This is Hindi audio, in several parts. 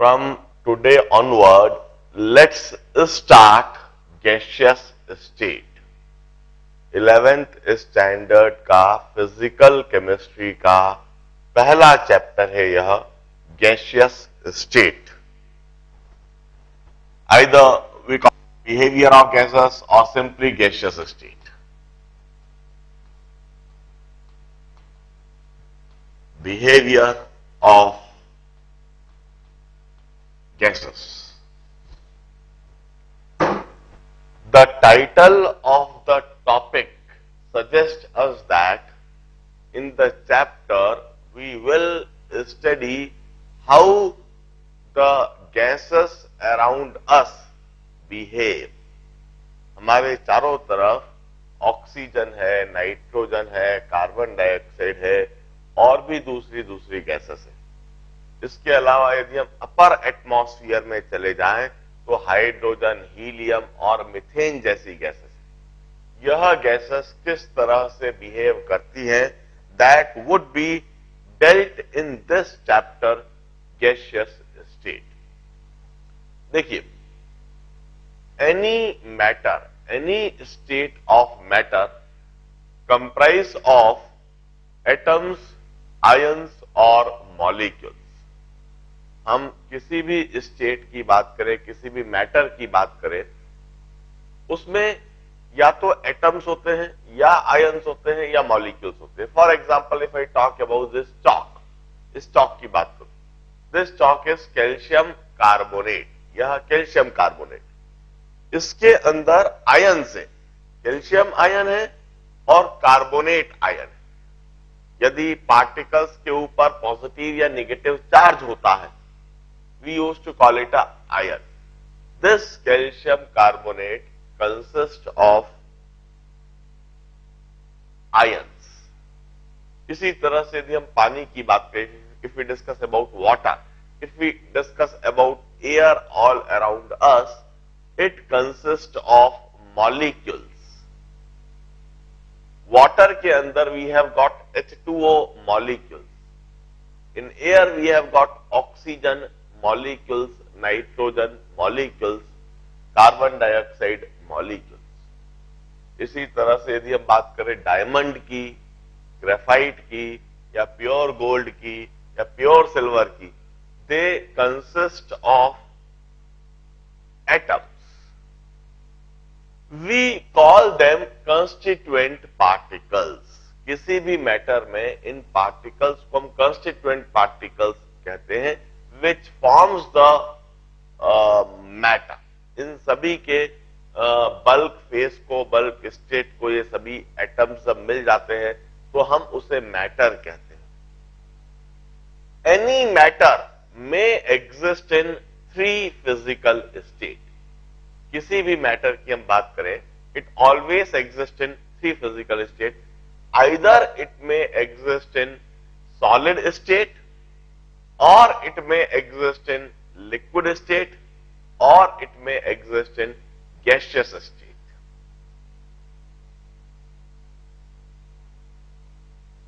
from today onward, let's start gaseous state. 11th standard का फ़िज़िकल केमिस्ट्री का पहला चैप्टर है यह gaseous state either we call behaviour of gases और simply gaseous state behaviour of gases. The title of the topic suggests us that in the chapter we will study how the gases around us behave. हमारे चारों तरफ़ ऑक्सीजन है नाइट्रोजन है कार्बन डाइऑक्साइड है और भी दूसरी दूसरी गैसेस है इसके अलावा यदि हम अपर एटमॉस्फियर में चले जाएँ तो हाइड्रोजन हीलियम और मिथेन जैसी गैसेस यह गैसेस किस तरह से बिहेव करती हैं that would be dealt in this chapter gaseous state देखिए any matter any state of matter comprise of atoms ions और मॉलिक्यूल हम किसी भी स्टेट की बात करें, किसी भी मैटर की बात करें, उसमें या तो एटम्स होते हैं, या आयंस होते हैं, या मॉलिक्यूल्स होते हैं। For example if I talk about this chalk इस चॉक की बात करूँ। This chalk is calcium carbonate यह कैल्शियम कार्बोनेट इसके अंदर आयन से कैल्शियम आयन है और कार्बोनेट आयन है। यदि पार्टिकल्स के ऊपर पॉजिटिव या नेगेटिव चार्ज होता है we used to call it a iron. This calcium carbonate consists of ions. इसी तरह से यदि हम पानी की बात करें if we discuss about water if we discuss about air all around us it consist of molecules water के अंदर we have got H2O molecules in air we have got oxygen molecules nitrogen molecules carbon dioxide molecules इसी तरह से यदि हम बात करें डायमंड की ग्रेफाइट की, या प्योर गोल्ड की, या प्योर सिल्वर की they consist of atoms we call them constituent particles किसी भी मैटर में इन पार्टिकल्स को हम कंस्टिट्यूएंट पार्टिकल्स कहते हैं। विच फॉर्म्स द मैटर इन सभी के बल्क uh, फेस को बल्क स्टेट को ये सभी एटम सब मिल जाते हैं तो हम उसे मैटर कहते हैं। Any matter may exist in three physical state किसी भी मैटर की हम बात करें it always exist in three physical state either it may exist in solid state or it may exist in liquid state or it may exist in gaseous state.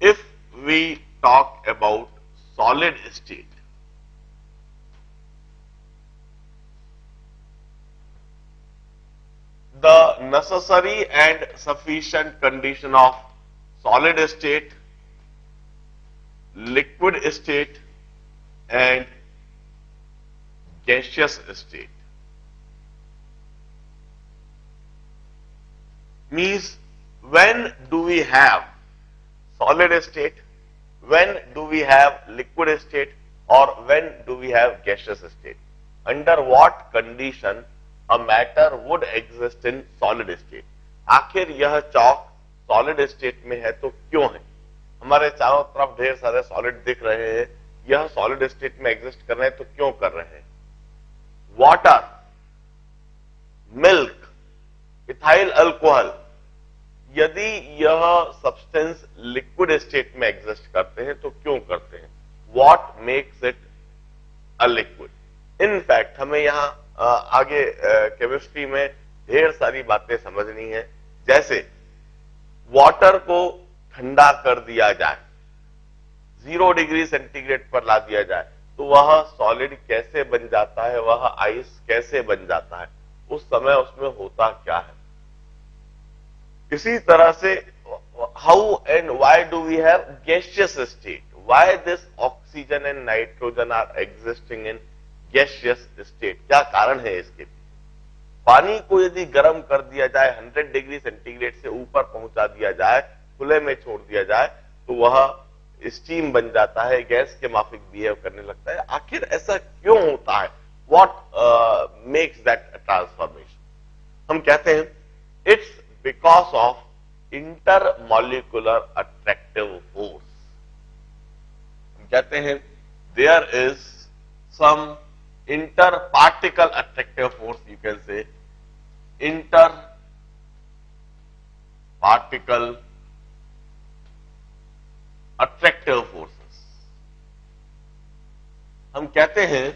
If we talk about solid state, the necessary and sufficient condition of solid state, liquid state and gaseous state. Means when do we have solid state, when do we have liquid state or when do we have gaseous state? Under what condition a matter would exist in solid state? आखिर यह चौक सॉलिड स्टेट में है तो क्यों है हमारे चारों तरफ़ ढेर सारे सॉलिड दिख रहे हैं यह सॉलिड स्टेट में एग्जिस्ट कर रहे हैं तो क्यों कर रहे हैं? वाटर मिल्क इथाइल अल्कोहल यदि यह सब्सटेंस लिक्विड स्टेट में एग्जिस्ट करते हैं तो क्यों करते हैं? What makes it a liquid in fact हमें यहाँ आगे केमिस्ट्री में ढेर सारी बातें समझनी है। जैसे वाटर को ठंडा कर दिया जाए। ज़ीरो डिग्री सेंटीग्रेड पर ला दिया जाए तो वह सॉलिड कैसे बन जाता है, वह आइस कैसे बन जाता है, उस समय उसमें होता क्या है? इसी तरह से how and why do we have gaseous state why this oxygen and nitrogen are existing in gaseous state क्या कारण है इसके पानी को यदि गर्म कर दिया जाए 100 डिग्री सेंटीग्रेड से ऊपर पहुँचा दिया जाए, खुले में छोड़ दिया जाए तो वह स्टीम बन जाता है गैस के माफिक बिहेव करने लगता है। आखिर ऐसा क्यों होता है? वॉट मेक्स दैट ट्रांसफॉर्मेशन हम कहते हैं it's because of intermolecular attractive force हम कहते हैं there is some inter particle attractive force you can say inter particle attractive forces हम कहते हैं,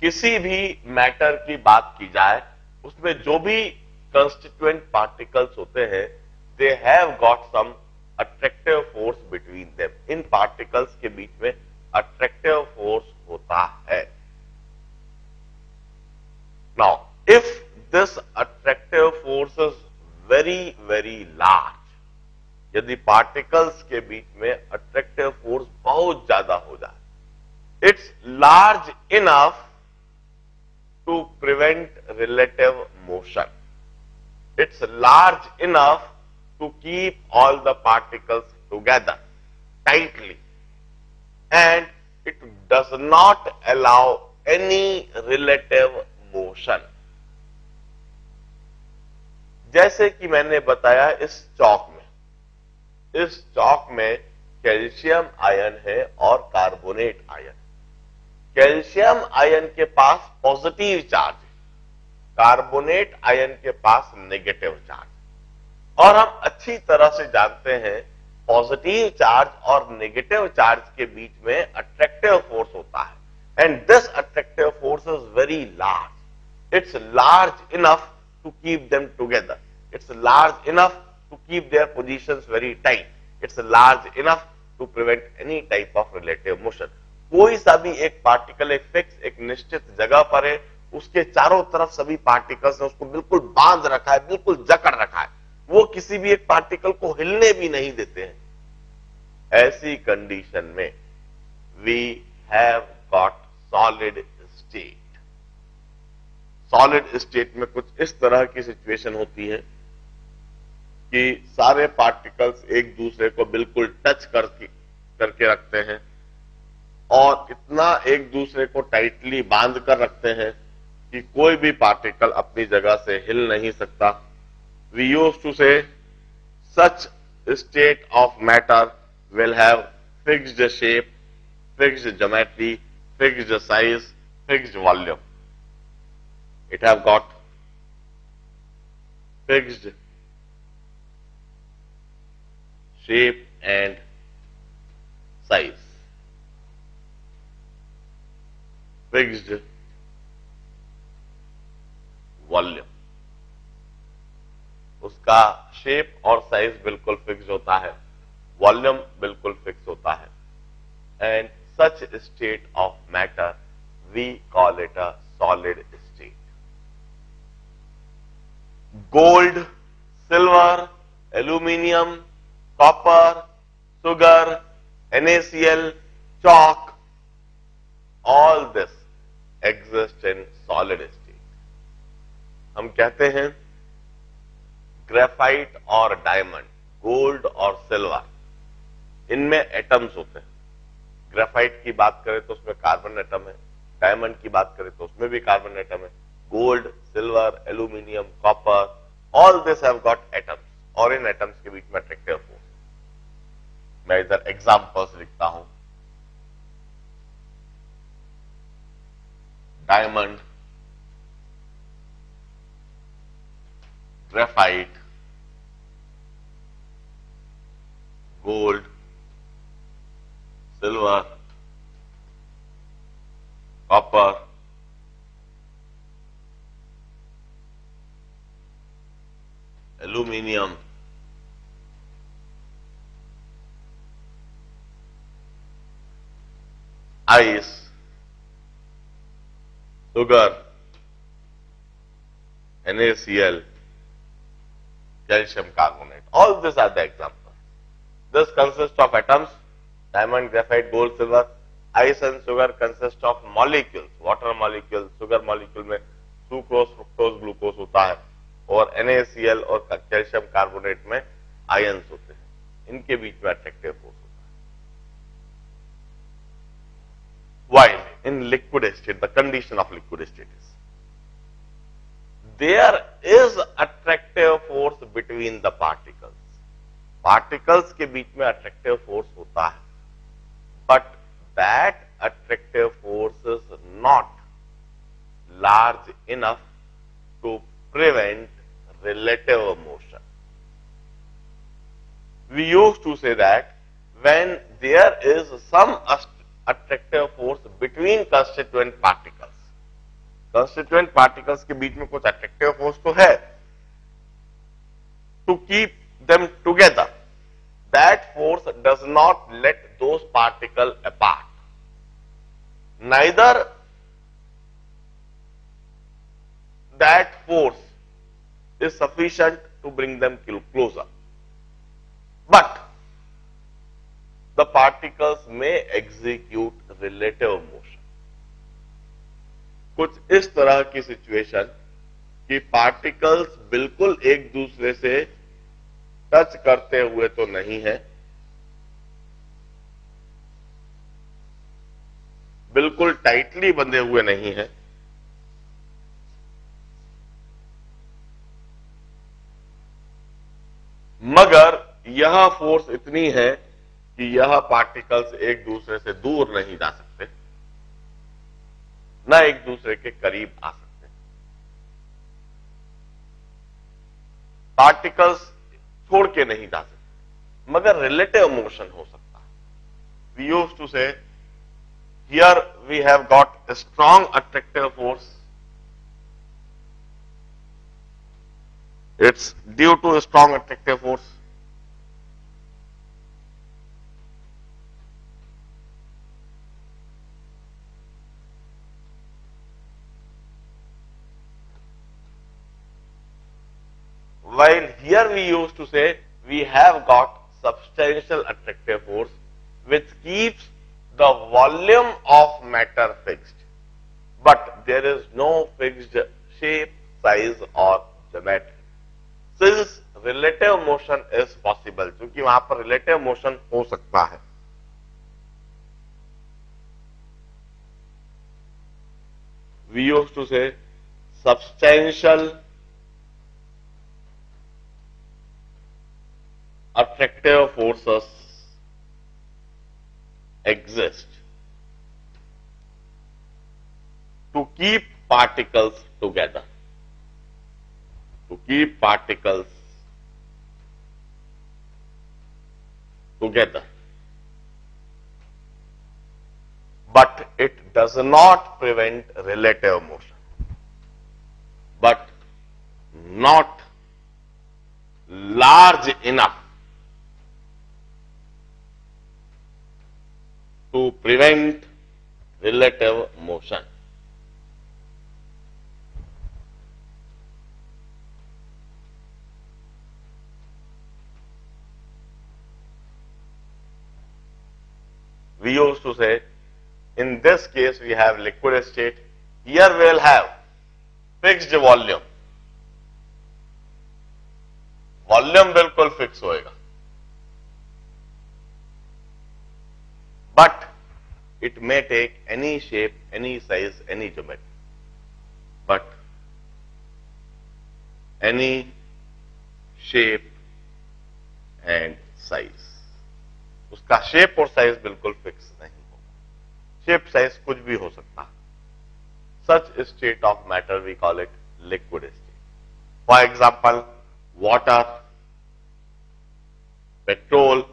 किसी भी मैटर की बात की जाए, उसमें जो भी कंस्टिट्यूएंट पार्टिकल्स होते हैं they have got some attractive force between them in particles के बीच में अट्रैक्टिव फोर्स होता है। Now if this attractive force is very very large यदि पार्टिकल्स के बीच में अट्रैक्टिव फोर्स बहुत ज़्यादा हो जाए it's large enough to prevent relative motion it's large enough to keep all the particles together tightly and it does not allow any relative motion जैसे कि मैंने बताया, इस चौक इस चौक में कैल्शियम आयन है और कार्बोनेट आयन। कैल्शियम आयन के पास पॉजिटिव चार्ज है, कार्बोनेट आयन के पास नेगेटिव चार्ज और हम अच्छी तरह से जानते हैं, पॉजिटिव चार्ज और नेगेटिव चार्ज के बीच में अट्रैक्टिव फोर्स होता है। And this attractive force is very large it's large enough to keep them together it's large enough to keep their positions very tight. It's large enough to prevent any type of relative motion. कोई सा भी एक पार्टिकल एक फिक्स एक निश्चित जगह पर है, उसके चारों तरफ़ सभी पार्टिकल्स ने उसको बिल्कुल बाँध रखा है, बिल्कुल जकड़ रखा है वो किसी भी एक पार्टिकल को हिलने भी नहीं देते हैं ऐसी कंडीशन में we have got solid state solid state में कुछ इस तरह की सिचुएशन होती है कि सारे पार्टिकल्स एक दूसरे को बिल्कुल टच करके करके रखते हैं। और इतना एक दूसरे को टाइटली बाँध कर रखते हैं कि कोई भी पार्टिकल अपनी जगह से हिल नहीं सकता। We use to say such state of matter will have fixed shape fixed geometry fixed size fixed volume it have got fixed shape and size. Fixed volume उसका शेप और साइज़ बिल्कुल फिक्स होता है। वॉल्यूम बिल्कुल फिक्स होता है। And such state of matter we call it a solid state gold silver aluminium copper, sugar, NaCl, chalk, all this exist in solid state. हम कहते हैं ग्रेफाइट और डायमंड गोल्ड और सिल्वर इनमें एटम्स होते हैं। ग्रेफाइट की बात करें तो उसमें कार्बन एटम है डायमंड की बात करें तो उसमें भी कार्बन एटम है। Gold silver aluminium copper all this have got atoms और इन एटम्स के बीच में अट्रैक्टिव फोर्स मैं इधर एग्जाम्पल्स लिखता हूँ। Diamond graphite gold silver copper aluminium ice, sugar, NaCl, calcium carbonate. All these are the examples. This consists of atoms, diamond, graphite, gold, silver. Ice and sugar consist of molecules, water molecules, sugar molecule में सुक्रोज फ्रुक्टोज ग्लूकोज होता है और NaCl और कैल्शियम कार्बोनेट में आयंस होते हैं इनके बीच में attractive force while in liquid state the condition of liquid state is there is attractive force between the particles particles के बीच में attractive force होता है but that attractive force is not large enough to prevent relative motion. We used to say that when there is some attractive force between constituent particles constituent particles के बीच में कुछ अट्रैक्टिव फोर्स तो है। To keep them together that force does not let those particle apart neither that force is sufficient to bring them closer but the particles may execute relative motion. कुछ इस तरह की सिचुएशन कि पार्टिकल्स बिल्कुल एक दूसरे से टच करते हुए तो नहीं है बिल्कुल टाइटली बंधे हुए नहीं है मगर यह फोर्स इतनी है कि यह पार्टिकल्स एक दूसरे से दूर नहीं जा सकते, न एक दूसरे के करीब आ सकते। पार्टिकल्स छोड़ के नहीं जा सकते, मगर रिलेटिव मोशन हो सकता है। We use to say here we have got a strong attractive force It's due to a strong force. While here we used to say we have got substantial attractive force which keeps the volume of matter fixed. But there is no fixed shape, size or geometry. Since relative motion is possible क्योंकि वहाँ पर रिलेटिव मोशन हो सकता है we use to say substantial attractive forces exist to keep particles together. to keep particles together. But it does not prevent relative motion. But not large enough to prevent relative motion. we used to say, in this case we have liquid state, here we will have fixed volume. Volume बिल्कुल fix होएगा. But it may take any shape, any size, any geometry. But any shape and size. उसका शेप और साइज़ बिल्कुल फिक्स नहीं होगा शेप साइज़ कुछ भी हो सकता such state of matter we call it liquid state for example water petrol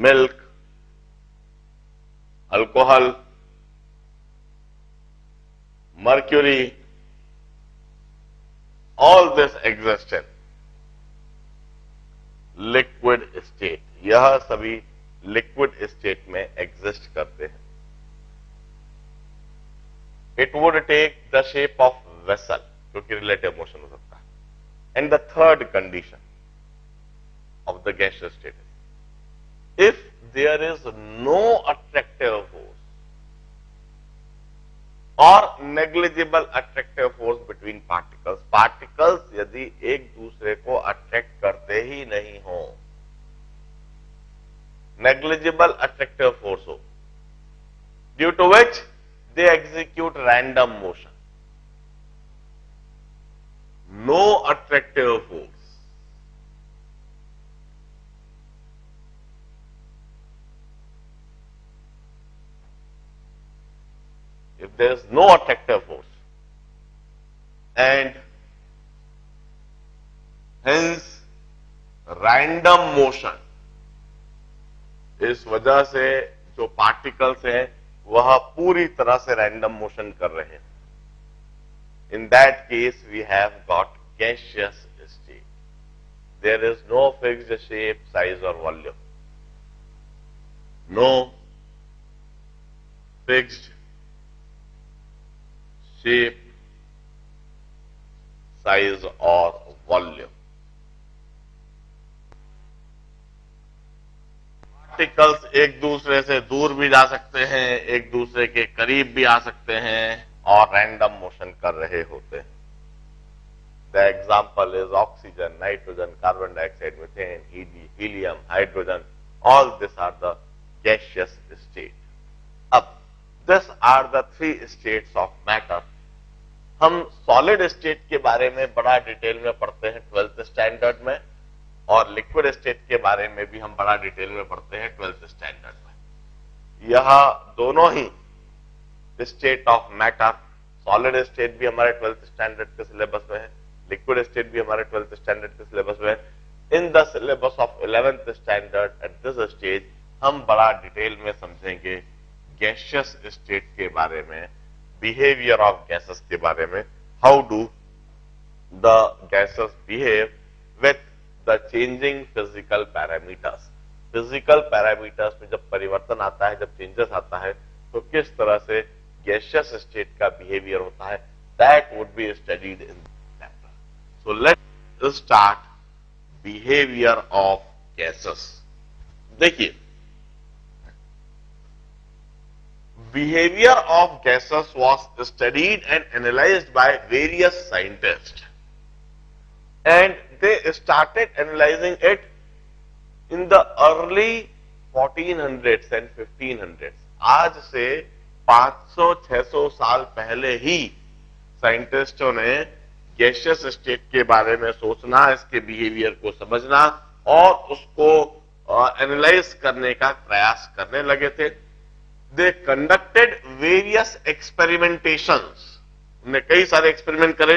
milk alcohol mercury all this existed. Liquid state यह सभी लिक्विड स्टेट में एग्जिस्ट करते हैं। It would take the shape of vessel क्योंकि रिलेटिव मोशन हो सकता है। And the third condition of the gas state if there is no attractive force और negligible attractive force between particles particles यदि एक दूसरे को अट्रैक्ट करते ही नहीं हो नेग्लिजिबल अट्रैक्टिव फोर्स हो due to which they execute random motion no attractive force if there is no attractive force. And hence, random motion इस वजह से जो पार्टिकल्स हैं, वह पूरी तरह से रैंडम मोशन कर रहे हैं। In that case we have got gaseous state there is no fixed shape size और volume no fixed shape, size or volume. Particles एक दूसरे से दूर भी जा सकते हैं एक दूसरे के करीब भी आ सकते हैं और रैंडम मोशन कर रहे होते हैं। The example is oxygen nitrogen carbon dioxide methane ED helium hydrogen all this are the gaseous state अब this are the three states of matter हम सॉलिड स्टेट के बारे में बड़ा डिटेल में पढ़ते हैं ट्वेल्थ स्टैंडर्ड में, और लिक्विड स्टेट के बारे में भी हम बड़ा डिटेल में पढ़ते हैं ट्वेल्थ स्टैंडर्ड में। यह दोनों ही state of matter solid state भी हमारे ट्वेल्थ स्टैंडर्ड के सिलेबस में है लिक्विड स्टेट भी हमारे ट्वेल्थ स्टैंडर्ड के सिलेबस में है। In the syllabus of eleventh standard at this stage हम बड़ा डिटेल में समझेंगे गैशियस स्टेट के बारे में बिहेवियर ऑफ़ गैसेस के बारे में how do the gases behave with the changing physical parameters physical parameters में जब परिवर्तन आता है, जब चेंजेस आता है तो किस तरह से गैशियस स्टेट का बिहेवियर होता है? That would be studied in so let start behaviour of gases देखिए behavior of gases was studied and analyzed by various scientists. And they started analyzing it in the early 1400s and 1500s. आज से 500-600 साल पहले ही साइंटिस्टों ने गैशियस स्टेट के बारे में सोचना इसके बिहेवियर को समझना और उसको एनालाइज करने का प्रयास करने लगे थे they conducted various experimentations उन्होंने कई सारे एक्सपेरिमेंट करे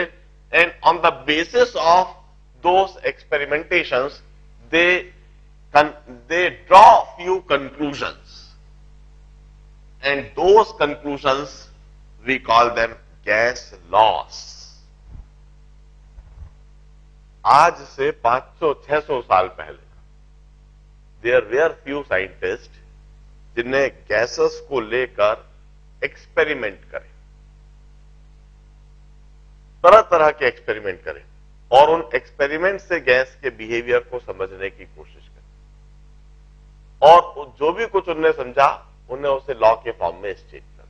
and on the basis of those experimentations they they draw few conclusions and those conclusions we call them gas laws आज से 500-600 साल पहले there were few scientists जिन्हें गैसेस को लेकर एक्सपेरिमेंट करें। तरह तरह के एक्सपेरिमेंट करें और उन एक्सपेरिमेंट से गैस के बिहेवियर को समझने की कोशिश करें। और जो भी कुछ उन्हें समझा, उन्हें उसे लॉ के फॉर्म में स्टेट कर।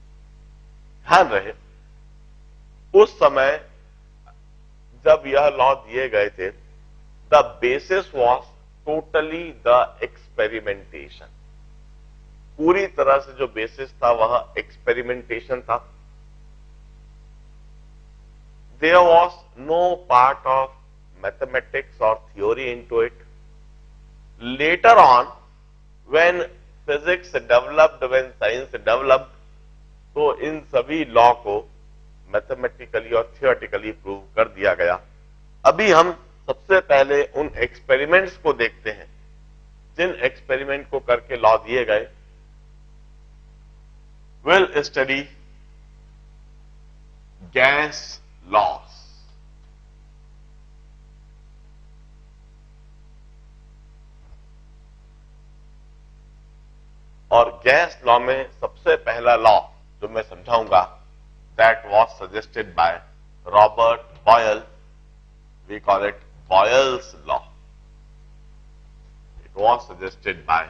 ध्यान रहे, उस समय जब यह लॉ दिए गए थे the basis was totally the experimentation पूरी तरह से जो बेसिस था, वह एक्सपेरिमेंटेशन था। There was no part of mathematics और theory into it later on when physics developed when science developed तो इन सभी लॉ को मैथमेटिकली और थियोटिकली प्रूव कर दिया गया। अभी हम सबसे पहले उन एक्सपेरिमेंट्स को देखते हैं, जिन एक्सपेरिमेंट को करके लॉ दिए गए। Will study gas laws. और गैस लॉ में सबसे पहला लॉ जो मैं समझाऊँगा that was suggested by Robert Boyle we call it Boyle's law it was suggested by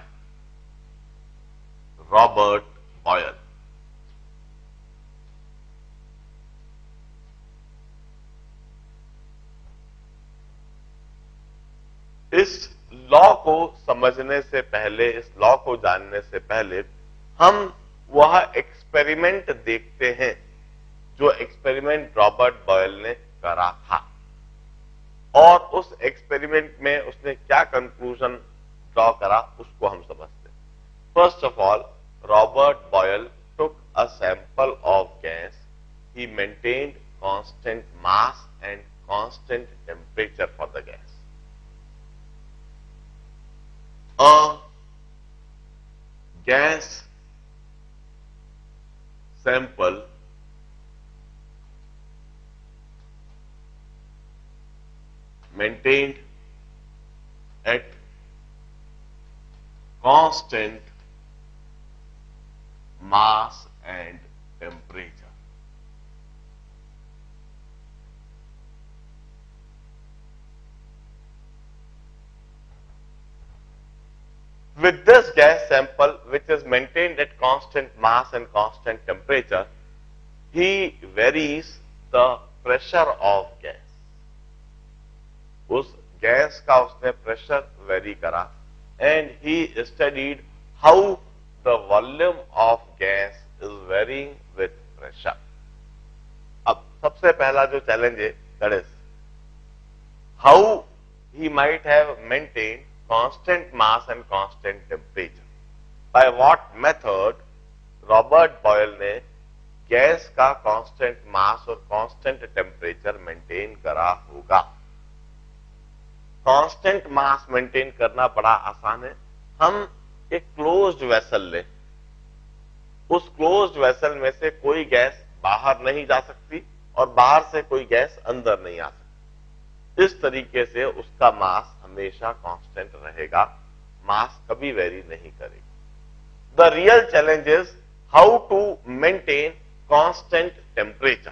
Robert Boyle इस लॉ को समझने से पहले, इस लॉ को जानने से पहले, हम वह एक्सपेरिमेंट देखते हैं, जो एक्सपेरिमेंट रॉबर्ट बॉयल ने करा था। और उस एक्सपेरिमेंट में उसने क्या कंक्लूजन ड्रॉ करा, उसको हम समझते first of all Robert Boyle took a sample of gas he maintained constant mass and constant temperature for the gas a gas sample maintained at constant mass and temperature. With this gas sample, which is maintained at constant mass and constant temperature, he varies the pressure of gas. उस गैस का उसने प्रेशर वेरी करा and he studied how the volume of gas is varying with pressure अब सबसे पहला जो चैलेंज है that is how he might have maintained constant mass and constant temperature. By what method Robert Boyle ने गैस का कांस्टेंट मास और कांस्टेंट टेम्परेचर मेंटेन करा होगा? कांस्टेंट मास मेंटेन करना बड़ा आसान है। हम एक क्लोज्ड वेसल ले। उस क्लोज्ड वेसल में से कोई गैस बाहर नहीं जा सकती और बाहर से कोई गैस अंदर नहीं आ सकती। इस तरीके से उसका मास हमेशा कांस्टेंट रहेगा। मास कभी वेरी नहीं करेगा। The real challenge is how to maintain constant temperature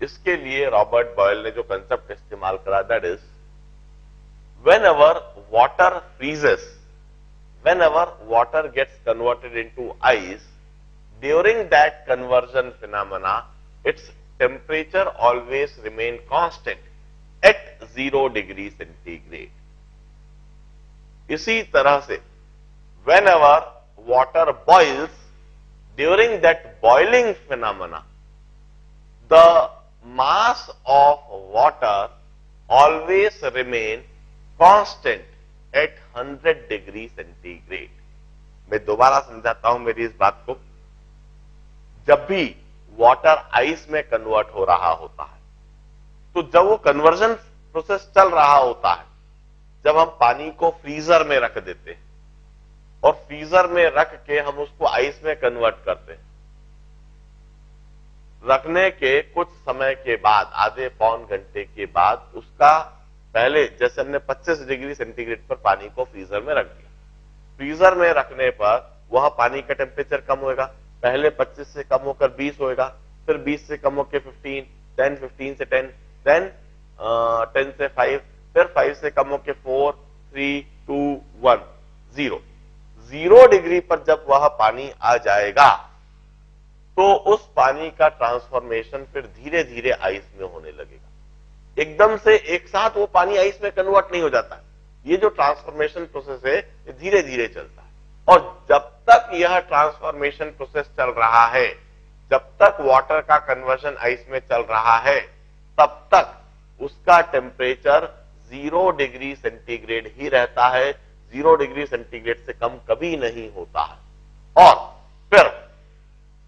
इसके लिए रॉबर्ट बॉयल ने जो कंसेप्ट इस्तेमाल करा that is whenever water freezes whenever water gets converted into ice during that conversion phenomena it's temperature always remain constant at zero degree centigrade इसी तरह से whenever water boils during that boiling phenomena the mass of water always remain constant at 100 degree centigrade मैं दोबारा समझाता हूँ मेरी इस बात को। जब भी वाटर आइस में कन्वर्ट हो रहा होता है तो जब वो कन्वर्जन प्रोसेस चल रहा होता है, जब हम पानी को फ्रीजर में रख देते हैं, और फ्रीजर में रख के हम उसको आइस में कन्वर्ट करते हैं। रखने के कुछ समय के बाद, आधे पौन घंटे के बाद, उसका पहले, जैसे हमने 25 डिग्री सेंटीग्रेड पर पानी को फ्रीजर में रख दिया। फ्रीजर में रखने पर वह पानी का टेम्परेचर कम होगा पहले 25 से कम होकर 20 होगा फिर 20 से कम होकर 15 10 15 से 10 देन टेन से फाइव, फिर फाइव से कम होके four, three, two, one, zero. Zero degree पर जब वह पानी आ जाएगा तो उस पानी का ट्रांसफॉर्मेशन फिर धीरे धीरे आइस में होने लगेगा। एकदम से एक साथ वो पानी आइस में कन्वर्ट नहीं हो जाता ये जो ट्रांसफॉर्मेशन प्रोसेस है धीरे धीरे चलता है। और जब तक यह ट्रांसफॉर्मेशन प्रोसेस चल रहा है, जब तक वाटर का कन्वर्जन आइस में चल रहा है, तब तक उसका टेम्परेचर ज़ीरो डिग्री सेंटीग्रेड ही रहता है। ज़ीरो डिग्री सेंटीग्रेड से कम कभी नहीं होता है। और फिर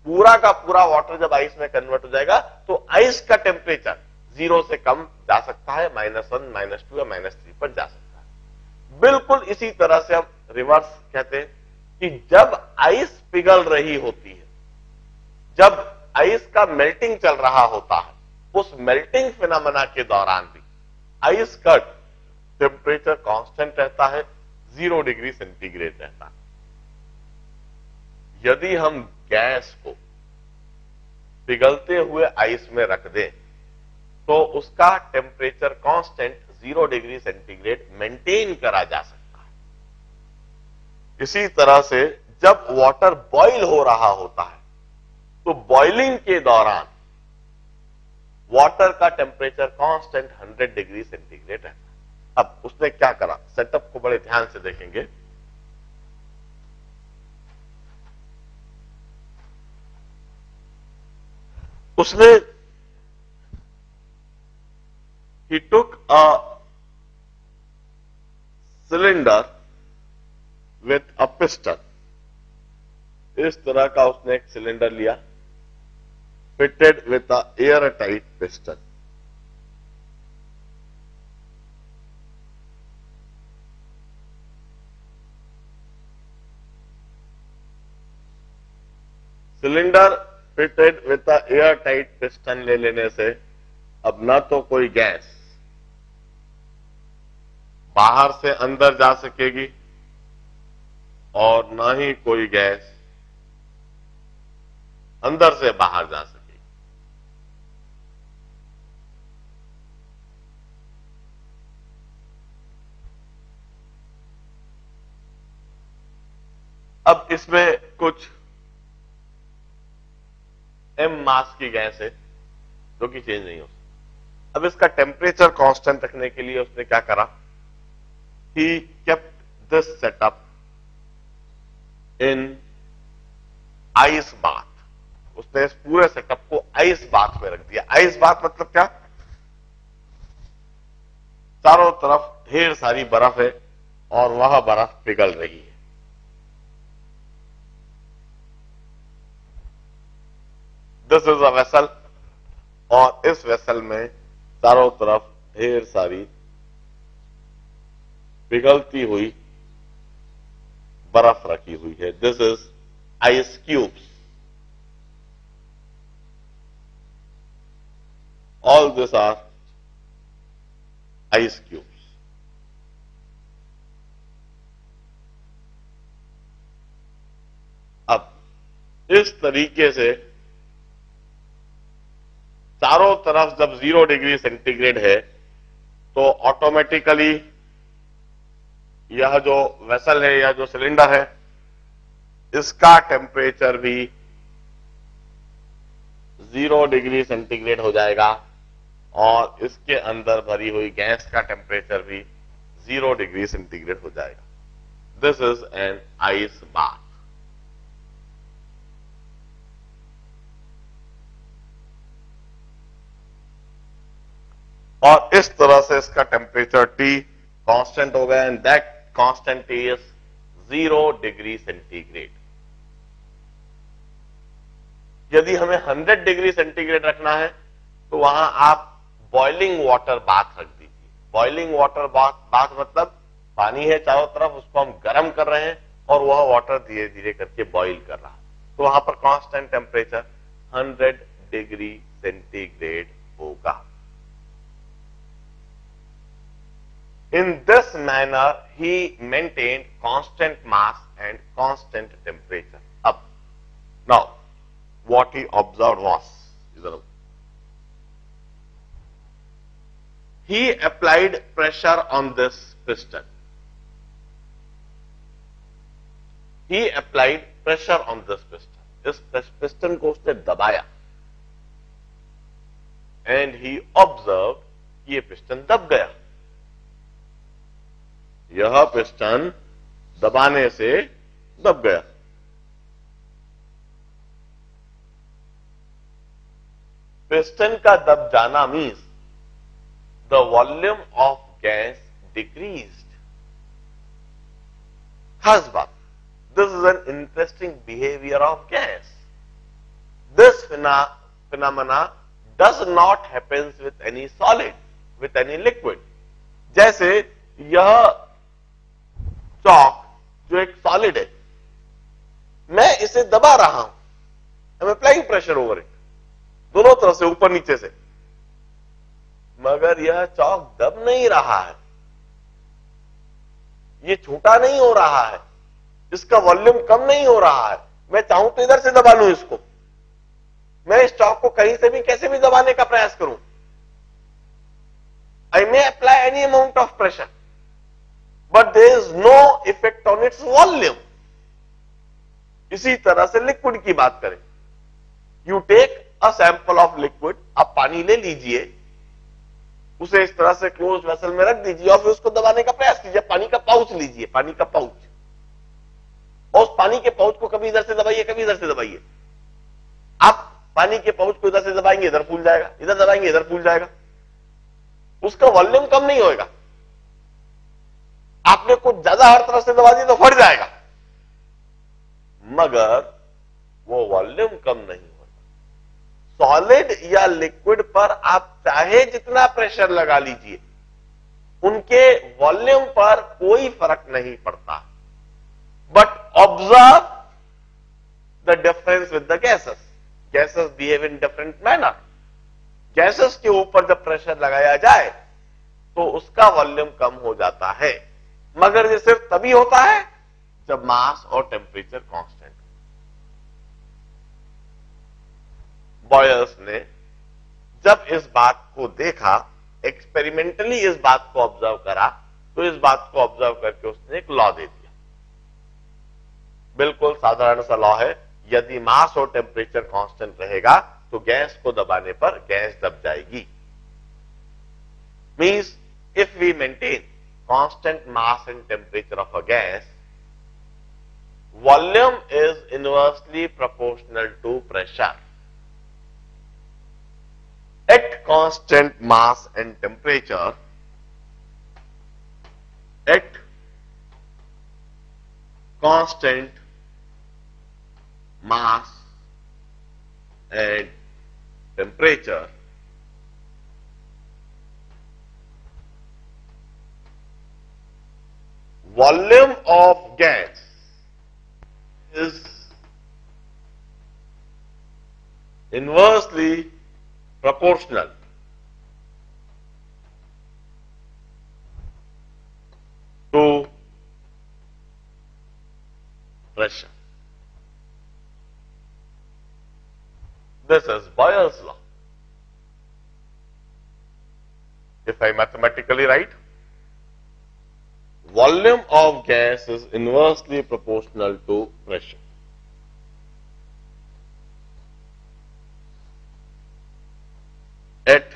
पूरा का पूरा वाटर जब आइस में कन्वर्ट हो जाएगा तो आइस का टेम्परेचर ज़ीरो से कम जा सकता है। माइनस वन माइनस टू या माइनस थ्री पर जा सकता है। बिल्कुल इसी तरह से हम रिवर्स कहते हैं कि जब आइस पिघल रही होती है, जब आइस का मेल्टिंग चल रहा होता है उस मेल्टिंग फिनोमेना के दौरान भी आइस कट टेम्परेचर कांस्टेंट रहता है ज़ीरो डिग्री सेंटीग्रेड रहता है। यदि हम गैस को पिघलते हुए आइस में रख दें तो उसका temperature constant zero degree centigrade maintain करा जा सकता है। इसी तरह से जब वाटर बॉईल हो रहा होता है तो बॉइलिंग के दौरान वाटर का टेम्परेचर कांस्टेंट 100 डिग्री सेंटीग्रेड है। अब उसने क्या करा? सेटअप को बड़े ध्यान से देखेंगे। उसने he took a cylinder with a piston इस तरह का उसने एक सिलेंडर लिया। With a air tight piston cylinder fitted with a air tight piston ले लेने से अब ना तो कोई गैस बाहर से अंदर जा सकेगी और ना ही कोई गैस अंदर से बाहर जा सके अब इसमें कुछ एम मास की गैस है, जो कि चेंज नहीं हो सकती। अब इसका टेम्परेचर कांस्टेंट रखने के लिए उसने क्या करा? He kept this setup in ice bath उसने इस पूरे सेटअप को आइस बाथ में रख दिया। आइस बाथ मतलब क्या? चारों तरफ़ ढेर सारी बर्फ़ है और वह बर्फ़ पिघल रही है। दिस इज़ अ वेसल और इस वेसल में चारों तरफ़ ढेर सारी पिघलती हुई बर्फ़ रखी हुई है। This is ice cubes all this are ice cubes. अब, इस तरीके से चारों तरफ़ जब ज़ीरो डिग्री सेंटीग्रेड है तो ऑटोमेटिकली यह जो वेसल है या जो सिलेंडर है, इसका टेम्परेचर भी ज़ीरो डिग्री सेंटीग्रेड हो जाएगा और इसके अंदर भरी हुई गैस का टेम्परेचर भी ज़ीरो डिग्री सेंटीग्रेड हो जाएगा। This is an ice bath और इस तरह से इसका टेम्परेचर टी कांस्टेंट हो गया and that constant T is zero degree centigrade यदि हमें 100 डिग्री सेंटीग्रेड रखना है तो वहाँ आप बॉइलिंग वाटर बाथ रख दीजिए। बॉइलिंग वाटर बाथ बाथ मतलब पानी है चारों तरफ़, उसको हम गर्म कर रहे हैं और वह वाटर धीरे धीरे करके बॉइल कर रहा है। तो वहाँ पर कांस्टेंट टेम्परेचर 100 डिग्री सेंटीग्रेड होगा। In this manner he maintain constant mass and constant temperature अब now what he observe was he applied pressure on this piston. He applied pressure on this piston. इस पिस्टन को उसने दबाया एंड ही ऑब्जर्व ये पिस्टन दब गया यह पिस्टन दबाने से दब गया। पिस्टन का दब जाना means the volume of gas decrease खास बात this is an interesting behaviour of gas this phenomena does not happens with any solid with any liquid जैसे यह चौक, जो एक सॉलिड है। मैं इसे दबा रहा हूँ। I'm applying pressure over it दोनों तरफ़ से, ऊपर नीचे से। मगर यह चौक दब नहीं रहा है। ये छोटा नहीं हो रहा है। इसका वॉल्यूम कम नहीं हो रहा है। मैं चाहूँ तो इधर से दबा लू इसको। मैं इस चौक को कहीं से भी, कैसे भी दबाने का प्रयास करूँ। I may apply any amount of pressure but there is no effect on its volume इसी तरह से लिक्विड की बात करें। You take a sample of liquid आप पानी ले लीजिए, उसे इस तरह से क्लोज वेसल में रख दीजिए और फिर उसको दबाने का प्रयास कीजिए। पानी का पाउच लीजिए, पानी का पाउच और उस पानी के पाउच को कभी इधर से दबाइए, कभी इधर से दबाइए। आप पानी के पाउच को इधर से दबाएँगे, इधर फूल जाएगा, इधर दबाएँगे, इधर फूल जाएगा। उसका वॉल्यूम कम नहीं होएगा। आपने कुछ ज़्यादा हर तरफ़ से दबा दी तो फट जाएगा। मगर वो वॉल्यूम कम नहीं होगा। सॉलिड या लिक्विड पर आप चाहे जितना प्रेशर लगा लीजिए, उनके वॉल्यूम पर कोई फ़र्क नहीं पड़ता। But observe the difference with the gases. Gases behave in different manner. Gases के ऊपर जब प्रेशर लगाया जाए तो उसका वॉल्यूम कम हो जाता है। मगर ये सिर्फ़ तभी होता है जब मास और टेम्परेचर कांस्टेंट बॉयर्स ने जब इस बात को देखा एक्सपेरिमेंटली इस बात को ऑब्ज़र्व करा तो इस बात को ऑब्ज़र्व करके उसने एक लॉ दे दिया। बिल्कुल साधारण सा लॉ है, यदि मास और टेम्परेचर कांस्टेंट रहेगा तो गैस को दबाने पर गैस दब जाएगी। Means if we maintain constant mass and temperature of a gas, volume is inversely proportional to pressure. At constant mass and temperature, at constant mass and temperature, volume of gas is inversely proportional to pressure. This is Boyle's law. If I mathematically write, volume of gas is inversely proportional to pressure. at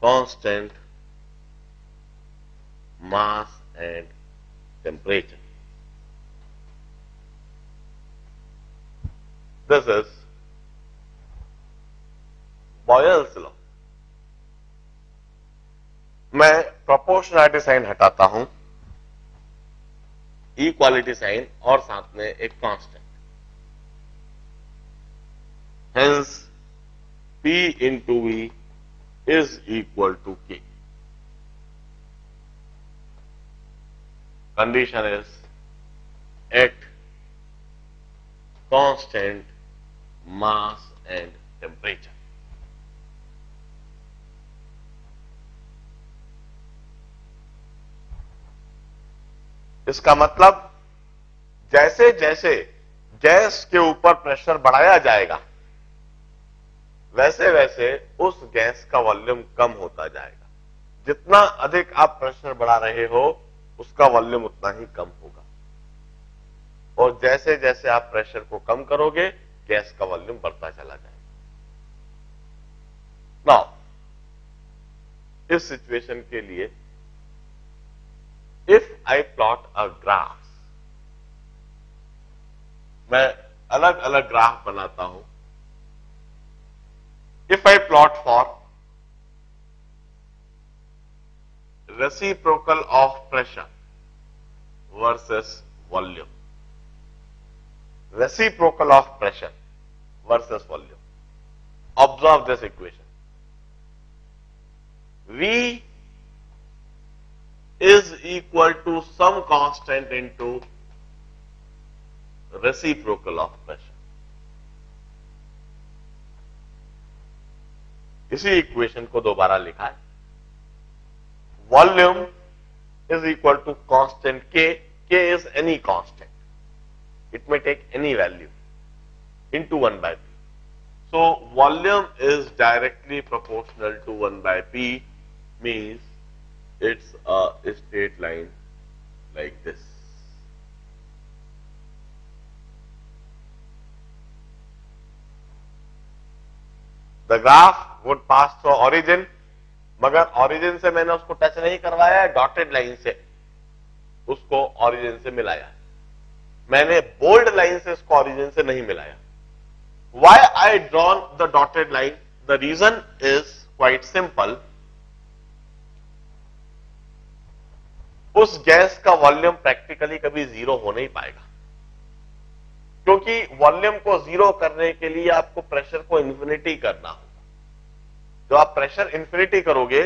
constant mass and temperature. This is Boyle's proportionality sign हटाता हूँ। इक्वालिटी साइन और साथ में एक constant hence P to V is equal to K condition is at constant mass and temperature इसका मतलब जैसे जैसे गैस के ऊपर प्रेशर बढ़ाया जाएगा, वैसे वैसे उस गैस का वॉल्यूम कम होता जाएगा। जितना अधिक आप प्रेशर बढ़ा रहे हो, उसका वॉल्यूम उतना ही कम होगा। और जैसे जैसे आप प्रेशर को कम करोगे, गैस का वॉल्यूम बढ़ता चला जाएगा। नाउ इस सिचुएशन के लिए if I plot a graph मैं अलग अलग ग्राफ बनाता हूँ। If I plot for reciprocal of pressure versus volume reciprocal of pressure versus volume observe this equation we is equal to some constant into reciprocal of pressure. इसी इक्वेशन को दोबारा लिखा है volume is equal to constant K K is any constant It may take any value into 1 by p. So volume is directly proportional to 1 by p means it's a straight line like this. The graph would pass through origin, मगर ओरिजिन से मैंने उसको टच नहीं करवाया डॉटेड लाइन से उसको ओरिजिन से मिलाया। मैंने बोल्ड लाइन से उसको ओरिजिन से नहीं मिलाया। Why I drawn the dotted line the reason is quite simple उस गैस का वॉल्यूम प्रैक्टिकली कभी ज़ीरो हो नहीं पाएगा। क्योंकि वॉल्यूम को ज़ीरो करने के लिए आपको प्रेशर को इन्फिनिटी करना होगा। जब आप प्रेशर इन्फिनिटी करोगे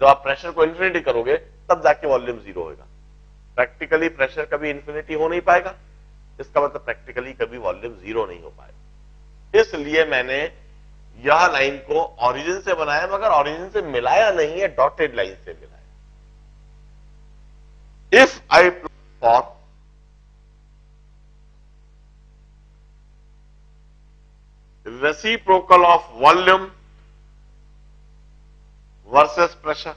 जब आप प्रेशर को इन्फिनिटी करोगे, तब जाके वॉल्यूम ज़ीरो होगा प्रैक्टिकली प्रेशर कभी इन्फिनिटी हो नहीं पाएगा, इसका मतलब प्रैक्टिकली कभी वॉल्यूम ज़ीरो नहीं हो पाएगा। इसलिए मैंने यह लाइन को ओरिजिन से बनाया, मगर ओरिजिन से मिलाया नहीं है डॉटेड लाइन से if I plot for reciprocal of volume versus pressure